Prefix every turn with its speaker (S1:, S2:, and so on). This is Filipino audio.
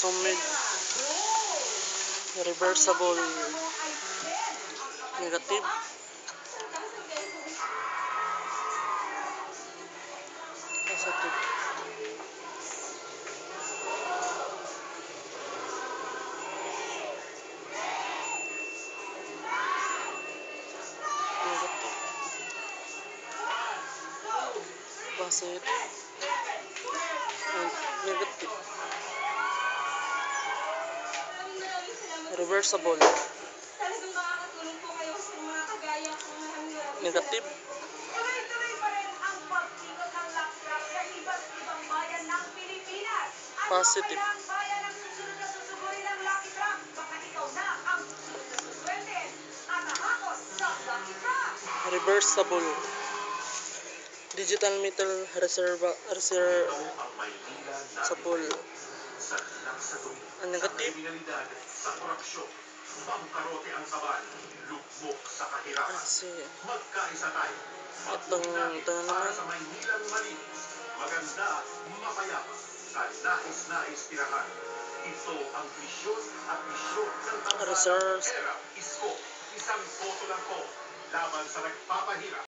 S1: Sumid. Reversible. Negative. Positive. Negative. Positive. And negative.
S2: Pilipinas. Ano
S1: Positive. Reversible. Digital
S3: ang Maynila na
S1: sa pool. Ang negative.
S3: Sa kriminalidad, sa korupsyon, bangkarote ang kaban, lugmok sa kahirapan.
S1: Kasi
S3: Magkaisa tayo.
S1: Itong- ito naman.
S3: sa Maynilang malinis, maganda, mapayapa, sa nais-nais tirahan. Ito ang visyon at misyon ng
S1: Reserves.
S3: Era Isko. Isang boto lang po laban sa nagpapahirap.